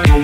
Oh.